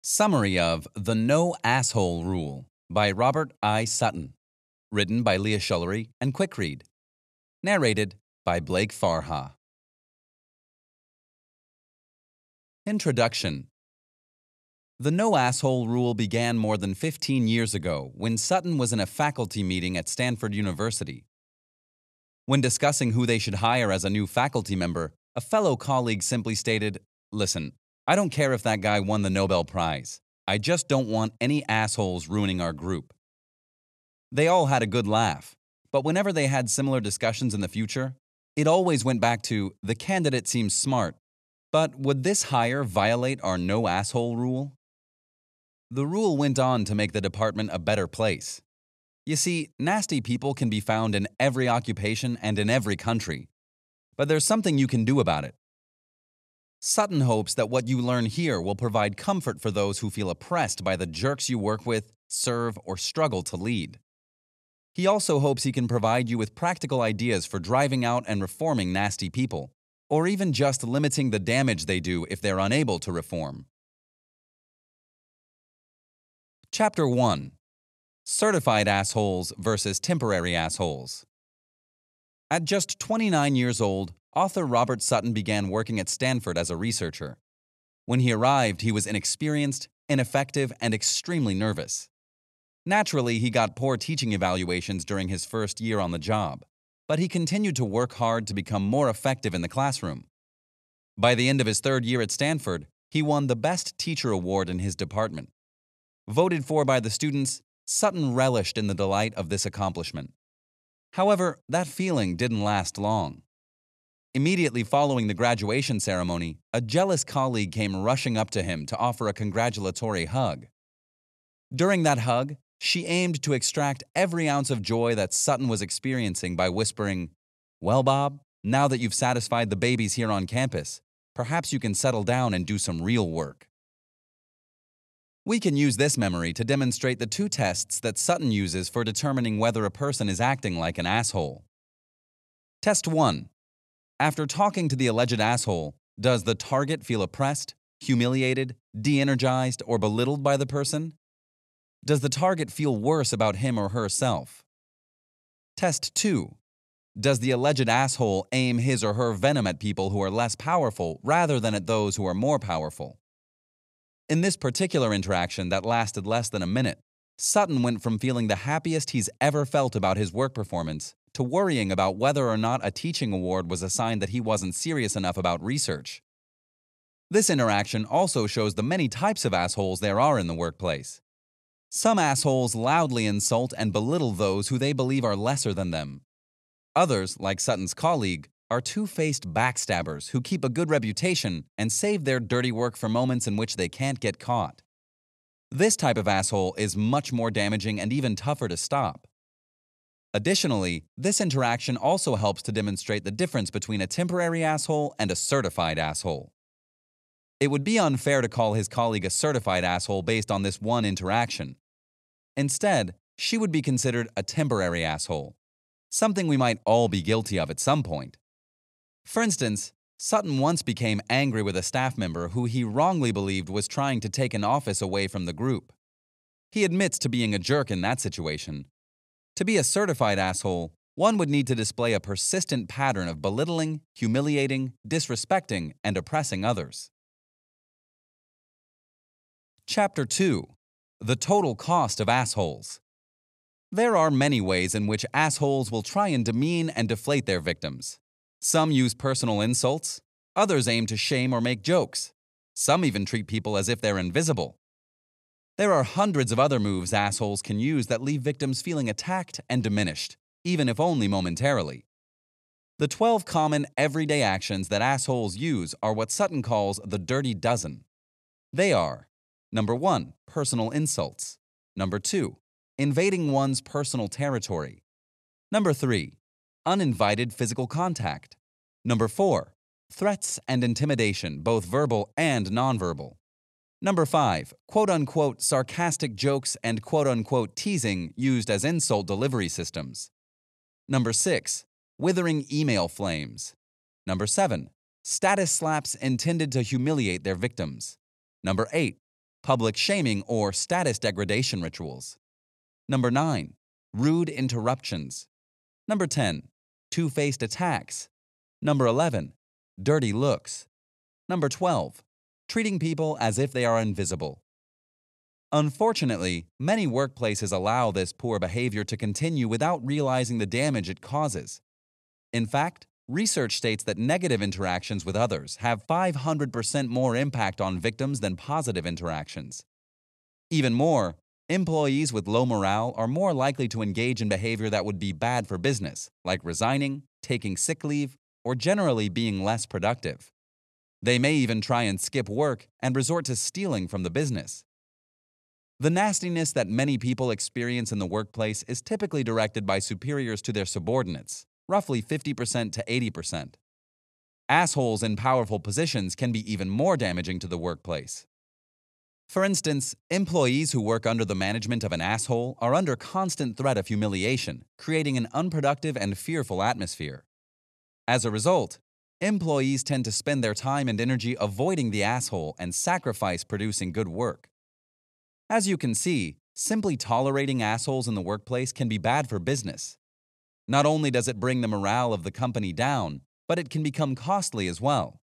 Summary of The No Asshole Rule by Robert I. Sutton. Written by Leah Schullery and Quickread. Narrated by Blake Farha. Introduction The No Asshole Rule began more than 15 years ago when Sutton was in a faculty meeting at Stanford University. When discussing who they should hire as a new faculty member, a fellow colleague simply stated, Listen, I don't care if that guy won the Nobel Prize. I just don't want any assholes ruining our group. They all had a good laugh, but whenever they had similar discussions in the future, it always went back to the candidate seems smart, but would this hire violate our no asshole rule? The rule went on to make the department a better place. You see, nasty people can be found in every occupation and in every country. But there's something you can do about it. Sutton hopes that what you learn here will provide comfort for those who feel oppressed by the jerks you work with, serve, or struggle to lead. He also hopes he can provide you with practical ideas for driving out and reforming nasty people, or even just limiting the damage they do if they're unable to reform. Chapter 1 Certified Assholes versus Temporary Assholes. At just 29 years old, author Robert Sutton began working at Stanford as a researcher. When he arrived, he was inexperienced, ineffective, and extremely nervous. Naturally, he got poor teaching evaluations during his first year on the job, but he continued to work hard to become more effective in the classroom. By the end of his third year at Stanford, he won the Best Teacher Award in his department. Voted for by the students, Sutton relished in the delight of this accomplishment. However, that feeling didn't last long. Immediately following the graduation ceremony, a jealous colleague came rushing up to him to offer a congratulatory hug. During that hug, she aimed to extract every ounce of joy that Sutton was experiencing by whispering, Well, Bob, now that you've satisfied the babies here on campus, perhaps you can settle down and do some real work. We can use this memory to demonstrate the two tests that Sutton uses for determining whether a person is acting like an asshole. Test 1. After talking to the alleged asshole, does the target feel oppressed, humiliated, de energized, or belittled by the person? Does the target feel worse about him or herself? Test 2. Does the alleged asshole aim his or her venom at people who are less powerful rather than at those who are more powerful? In this particular interaction that lasted less than a minute, Sutton went from feeling the happiest he's ever felt about his work performance to worrying about whether or not a teaching award was a sign that he wasn't serious enough about research. This interaction also shows the many types of assholes there are in the workplace. Some assholes loudly insult and belittle those who they believe are lesser than them. Others, like Sutton's colleague, are two faced backstabbers who keep a good reputation and save their dirty work for moments in which they can't get caught. This type of asshole is much more damaging and even tougher to stop. Additionally, this interaction also helps to demonstrate the difference between a temporary asshole and a certified asshole. It would be unfair to call his colleague a certified asshole based on this one interaction. Instead, she would be considered a temporary asshole, something we might all be guilty of at some point. For instance, Sutton once became angry with a staff member who he wrongly believed was trying to take an office away from the group. He admits to being a jerk in that situation. To be a certified asshole, one would need to display a persistent pattern of belittling, humiliating, disrespecting, and oppressing others. Chapter 2 The Total Cost of Assholes. There are many ways in which assholes will try and demean and deflate their victims. Some use personal insults, others aim to shame or make jokes. Some even treat people as if they're invisible. There are hundreds of other moves assholes can use that leave victims feeling attacked and diminished, even if only momentarily. The 12 common everyday actions that assholes use are what Sutton calls the dirty dozen. They are number 1, personal insults, number 2, invading one's personal territory, number 3, uninvited physical contact. Number four, threats and intimidation, both verbal and nonverbal. Number five, quote unquote sarcastic jokes and quote unquote teasing used as insult delivery systems. Number six, withering email flames. Number seven, status slaps intended to humiliate their victims. Number eight, public shaming or status degradation rituals. Number 9. Rude interruptions. Number 10. Two faced attacks. Number 11. Dirty looks. Number 12. Treating people as if they are invisible. Unfortunately, many workplaces allow this poor behavior to continue without realizing the damage it causes. In fact, research states that negative interactions with others have 500% more impact on victims than positive interactions. Even more, employees with low morale are more likely to engage in behavior that would be bad for business, like resigning, taking sick leave, or generally being less productive. They may even try and skip work and resort to stealing from the business. The nastiness that many people experience in the workplace is typically directed by superiors to their subordinates, roughly 50% to 80%. Assholes in powerful positions can be even more damaging to the workplace. For instance, employees who work under the management of an asshole are under constant threat of humiliation, creating an unproductive and fearful atmosphere. As a result, employees tend to spend their time and energy avoiding the asshole and sacrifice producing good work. As you can see, simply tolerating assholes in the workplace can be bad for business. Not only does it bring the morale of the company down, but it can become costly as well.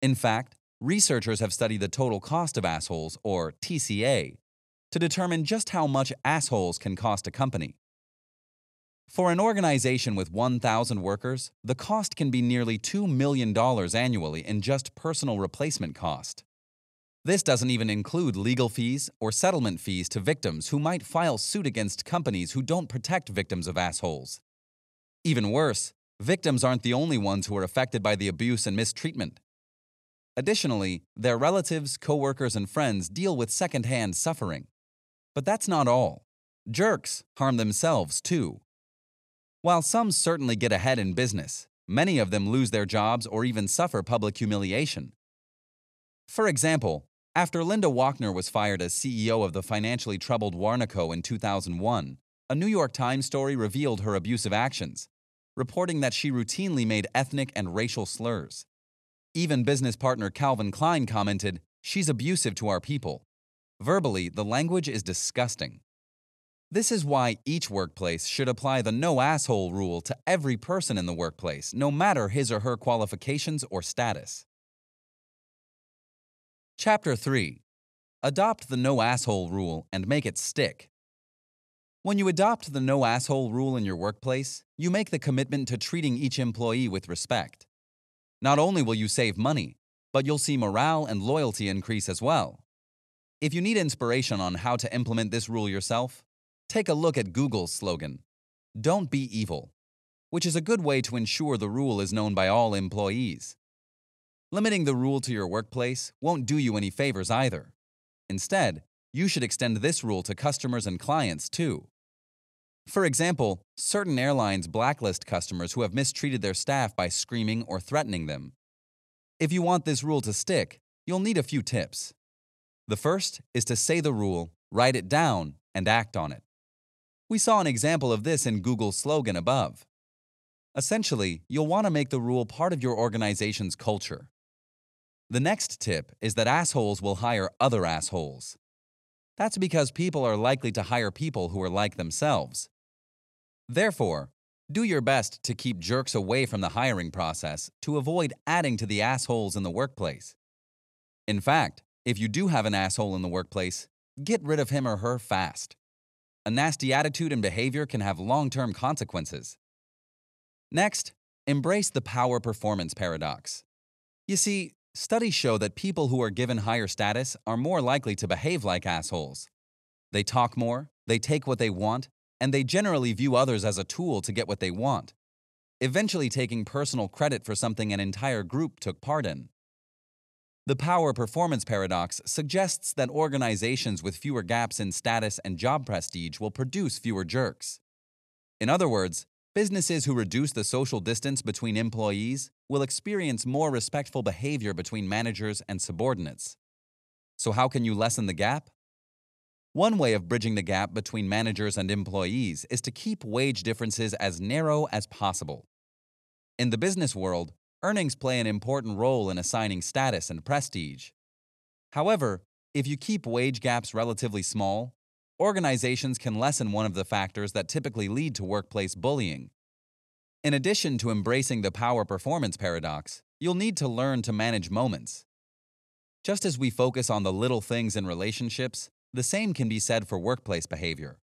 In fact, researchers have studied the total cost of assholes, or TCA, to determine just how much assholes can cost a company. For an organization with 1,000 workers, the cost can be nearly $2 million annually in just personal replacement cost. This doesn't even include legal fees or settlement fees to victims who might file suit against companies who don't protect victims of assholes. Even worse, victims aren't the only ones who are affected by the abuse and mistreatment. Additionally, their relatives, coworkers, and friends deal with secondhand suffering. But that's not all. Jerks harm themselves too. While some certainly get ahead in business, many of them lose their jobs or even suffer public humiliation. For example, after Linda Wachner was fired as CEO of the financially troubled Warnaco in 2001, a New York Times story revealed her abusive actions, reporting that she routinely made ethnic and racial slurs. Even business partner Calvin Klein commented, She's abusive to our people. Verbally, the language is disgusting. This is why each workplace should apply the no asshole rule to every person in the workplace, no matter his or her qualifications or status. Chapter 3 Adopt the No Asshole Rule and make it stick. When you adopt the no asshole rule in your workplace, you make the commitment to treating each employee with respect. Not only will you save money, but you'll see morale and loyalty increase as well. If you need inspiration on how to implement this rule yourself, take a look at Google's slogan, Don't be evil, which is a good way to ensure the rule is known by all employees. Limiting the rule to your workplace won't do you any favors either. Instead, you should extend this rule to customers and clients too. For example, certain airlines blacklist customers who have mistreated their staff by screaming or threatening them. If you want this rule to stick, you'll need a few tips. The first is to say the rule, write it down, and act on it. We saw an example of this in Google's slogan above. Essentially, you'll want to make the rule part of your organization's culture. The next tip is that assholes will hire other assholes. That's because people are likely to hire people who are like themselves. Therefore, do your best to keep jerks away from the hiring process to avoid adding to the assholes in the workplace. In fact, if you do have an asshole in the workplace, get rid of him or her fast. A nasty attitude and behavior can have long term consequences. Next, embrace the power performance paradox. You see, Studies show that people who are given higher status are more likely to behave like assholes. They talk more, they take what they want, and they generally view others as a tool to get what they want, eventually taking personal credit for something an entire group took part in. The power performance paradox suggests that organizations with fewer gaps in status and job prestige will produce fewer jerks. In other words, Businesses who reduce the social distance between employees will experience more respectful behavior between managers and subordinates. So, how can you lessen the gap? One way of bridging the gap between managers and employees is to keep wage differences as narrow as possible. In the business world, earnings play an important role in assigning status and prestige. However, if you keep wage gaps relatively small, organizations can lessen one of the factors that typically lead to workplace bullying. In addition to embracing the power performance paradox, you'll need to learn to manage moments. Just as we focus on the little things in relationships, the same can be said for workplace behavior.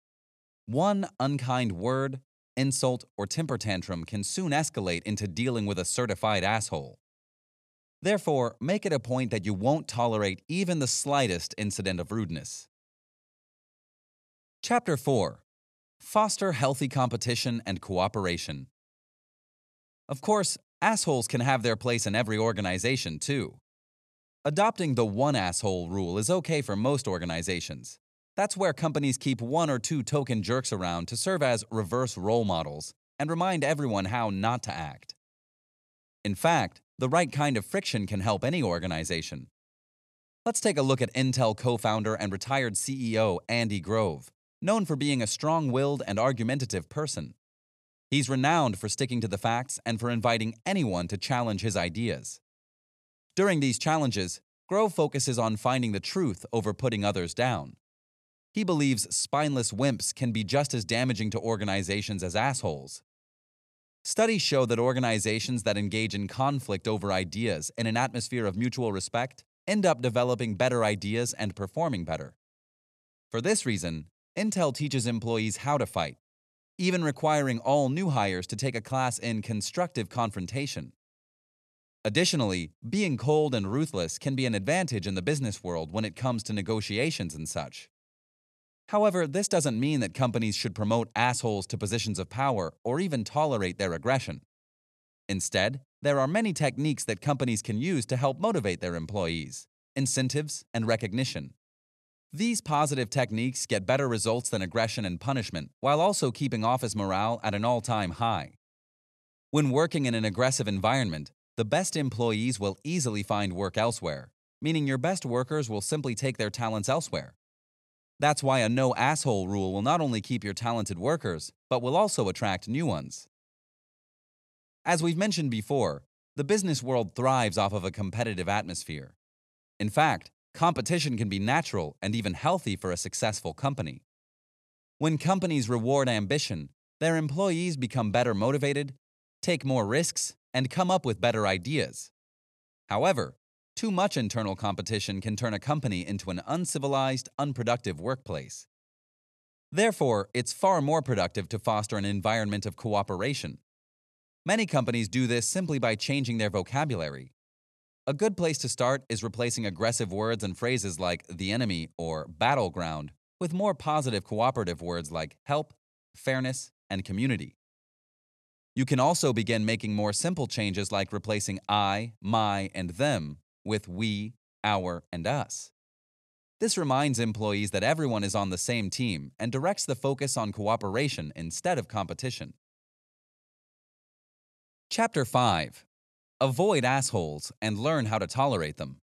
One unkind word, insult, or temper tantrum can soon escalate into dealing with a certified asshole. Therefore, make it a point that you won't tolerate even the slightest incident of rudeness. Chapter 4 Foster Healthy Competition and Cooperation. Of course, assholes can have their place in every organization, too. Adopting the one asshole rule is okay for most organizations. That's where companies keep one or two token jerks around to serve as reverse role models and remind everyone how not to act. In fact, the right kind of friction can help any organization. Let's take a look at Intel co founder and retired CEO Andy Grove, known for being a strong willed and argumentative person. He's renowned for sticking to the facts and for inviting anyone to challenge his ideas. During these challenges, Grove focuses on finding the truth over putting others down. He believes spineless wimps can be just as damaging to organizations as assholes. Studies show that organizations that engage in conflict over ideas in an atmosphere of mutual respect end up developing better ideas and performing better. For this reason, Intel teaches employees how to fight, even requiring all new hires to take a class in constructive confrontation. Additionally, being cold and ruthless can be an advantage in the business world when it comes to negotiations and such. However, this doesn't mean that companies should promote assholes to positions of power or even tolerate their aggression. Instead, there are many techniques that companies can use to help motivate their employees incentives and recognition. These positive techniques get better results than aggression and punishment while also keeping office morale at an all time high. When working in an aggressive environment, the best employees will easily find work elsewhere, meaning your best workers will simply take their talents elsewhere. That's why a no asshole rule will not only keep your talented workers, but will also attract new ones. As we've mentioned before, the business world thrives off of a competitive atmosphere. In fact, competition can be natural and even healthy for a successful company. When companies reward ambition, their employees become better motivated, take more risks, and come up with better ideas. However, too much internal competition can turn a company into an uncivilized, unproductive workplace. Therefore, it's far more productive to foster an environment of cooperation. Many companies do this simply by changing their vocabulary. A good place to start is replacing aggressive words and phrases like the enemy or battleground with more positive cooperative words like help, fairness, and community. You can also begin making more simple changes like replacing I, my, and them with we, our, and us. This reminds employees that everyone is on the same team and directs the focus on cooperation instead of competition. Chapter 5 Avoid assholes and learn how to tolerate them.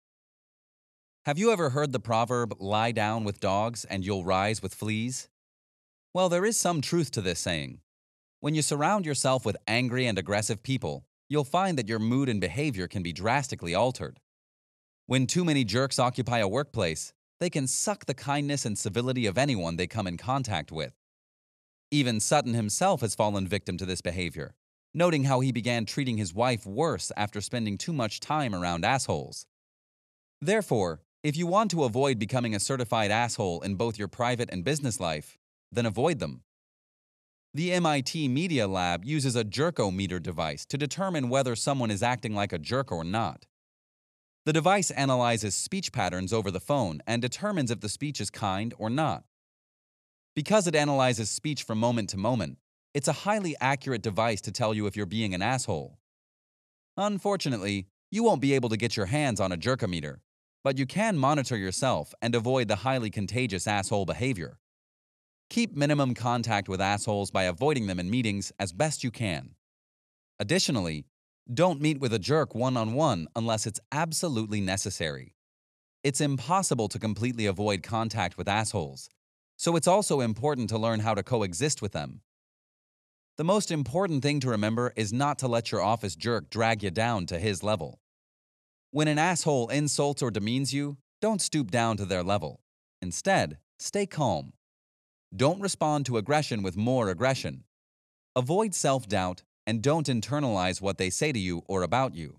Have you ever heard the proverb, lie down with dogs and you'll rise with fleas? Well, there is some truth to this saying. When you surround yourself with angry and aggressive people, you'll find that your mood and behavior can be drastically altered. When too many jerks occupy a workplace, they can suck the kindness and civility of anyone they come in contact with. Even Sutton himself has fallen victim to this behavior, noting how he began treating his wife worse after spending too much time around assholes. Therefore, if you want to avoid becoming a certified asshole in both your private and business life, then avoid them. The MIT Media Lab uses a jerkometer device to determine whether someone is acting like a jerk or not. The device analyzes speech patterns over the phone and determines if the speech is kind or not. Because it analyzes speech from moment to moment, it's a highly accurate device to tell you if you're being an asshole. Unfortunately, you won't be able to get your hands on a jerkometer, but you can monitor yourself and avoid the highly contagious asshole behavior. Keep minimum contact with assholes by avoiding them in meetings as best you can. Additionally, don't meet with a jerk one on one unless it's absolutely necessary. It's impossible to completely avoid contact with assholes, so it's also important to learn how to coexist with them. The most important thing to remember is not to let your office jerk drag you down to his level. When an asshole insults or demeans you, Don't stoop down to their level. Instead, stay calm. Don't respond to aggression with more aggression. Avoid self doubt and don't internalize what they say to you or about you.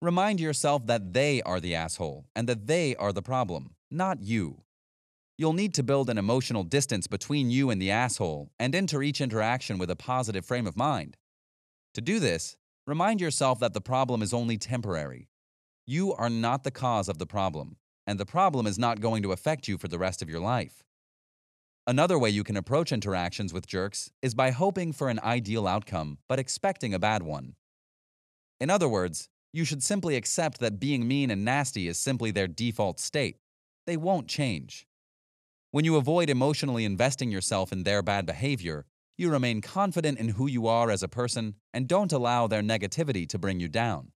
Remind yourself that they are the asshole and that they are the problem, not you. You'll need to build an emotional distance between you and the asshole and enter each interaction with a positive frame of mind. To do this, remind yourself that the problem is only temporary. You are not the cause of the problem, and the problem is not going to affect you for the rest of your life. Another way you can approach interactions with jerks is by hoping for an ideal outcome but expecting a bad one. In other words, you should simply accept that being mean and nasty is simply their default state. They won't change. When you avoid emotionally investing yourself in their bad behavior, you remain confident in who you are as a person and don't allow their negativity to bring you down.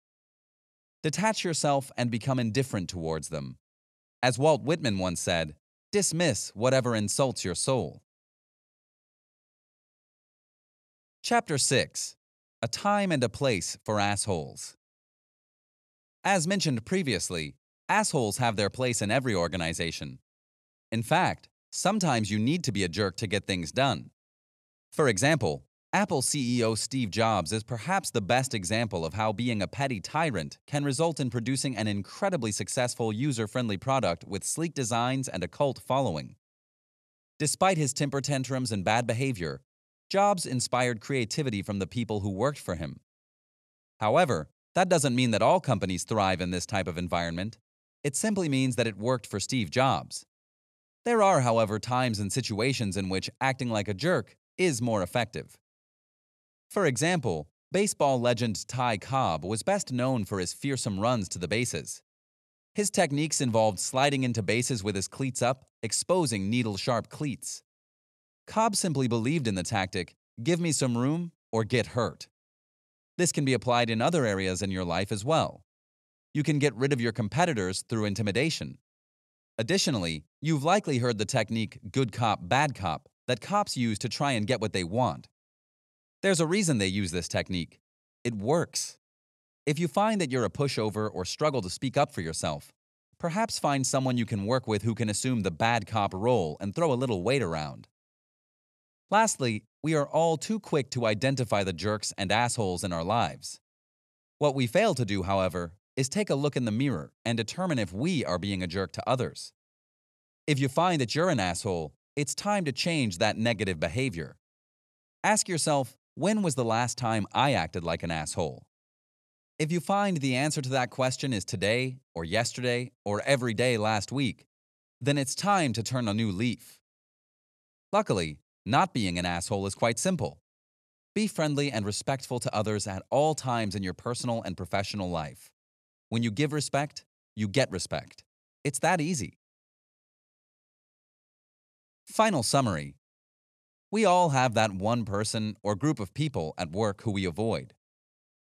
Detach yourself and become indifferent towards them. As Walt Whitman once said, dismiss whatever insults your soul. Chapter 6 A Time and a Place for Assholes. As mentioned previously, assholes have their place in every organization, in fact, sometimes you need to be a jerk to get things done. For example, Apple CEO Steve Jobs is perhaps the best example of how being a petty tyrant can result in producing an incredibly successful user friendly product with sleek designs and a cult following. Despite his temper tantrums and bad behavior, Jobs inspired creativity from the people who worked for him. However, that doesn't mean that all companies thrive in this type of environment. It simply means that it worked for Steve Jobs. There are, however, times and situations in which acting like a jerk is more effective. For example, baseball legend Ty Cobb was best known for his fearsome runs to the bases. His techniques involved sliding into bases with his cleats up, exposing needle sharp cleats. Cobb simply believed in the tactic give me some room or get hurt. This can be applied in other areas in your life as well. You can get rid of your competitors through intimidation. Additionally, you've likely heard the technique good cop, bad cop that cops use to try and get what they want. There's a reason they use this technique. It works. If you find that you're a pushover or struggle to speak up for yourself, perhaps find someone you can work with who can assume the bad cop role and throw a little weight around. Lastly, we are all too quick to identify the jerks and assholes in our lives. What we fail to do, however, is take a look in the mirror and determine if we are being a jerk to others. If you find that you're an asshole, it's time to change that negative behavior. Ask yourself, when was the last time I acted like an asshole? If you find the answer to that question is today, or yesterday, or every day last week, then it's time to turn a new leaf. Luckily, not being an asshole is quite simple. Be friendly and respectful to others at all times in your personal and professional life. When you give respect, you get respect. It's that easy. Final summary We all have that one person or group of people at work who we avoid.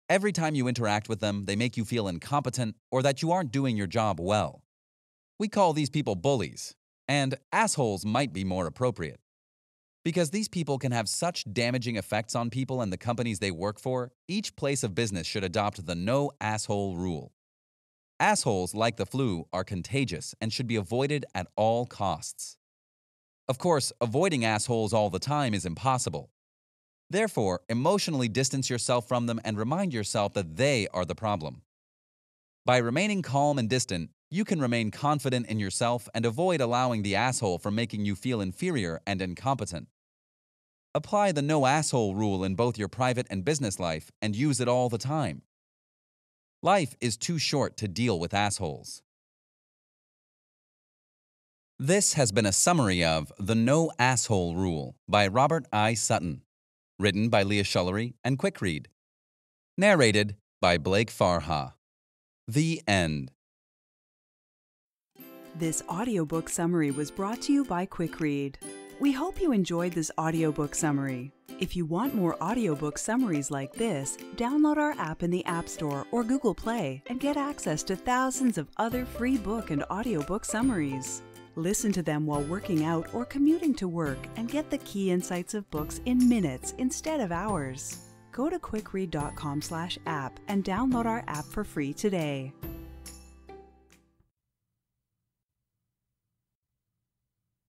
Every time you interact with them, they make you feel incompetent or that you aren't doing your job well. We call these people bullies, and assholes might be more appropriate. Because these people can have such damaging effects on people and the companies they work for, each place of business should adopt the no asshole rule. Assholes, like the flu, are contagious and should be avoided at all costs. Of course, avoiding assholes all the time is impossible. Therefore, emotionally distance yourself from them and remind yourself that they are the problem. By remaining calm and distant, you can remain confident in yourself and avoid allowing the asshole from making you feel inferior and incompetent. Apply the no asshole rule in both your private and business life and use it all the time. Life is too short to deal with assholes. This has been a summary of The No Asshole Rule by Robert I. Sutton, written by Leah Schullery and Quickread. Narrated by Blake Farha. The End. This audiobook summary was brought to you by Quickread. We hope you enjoyed this audiobook summary. If you want more audiobook summaries like this, download our app in the App Store or Google Play and get access to thousands of other free book and audiobook summaries. Listen to them while working out or commuting to work and get the key insights of books in minutes instead of hours. Go to quickread.com/app and download our app for free today.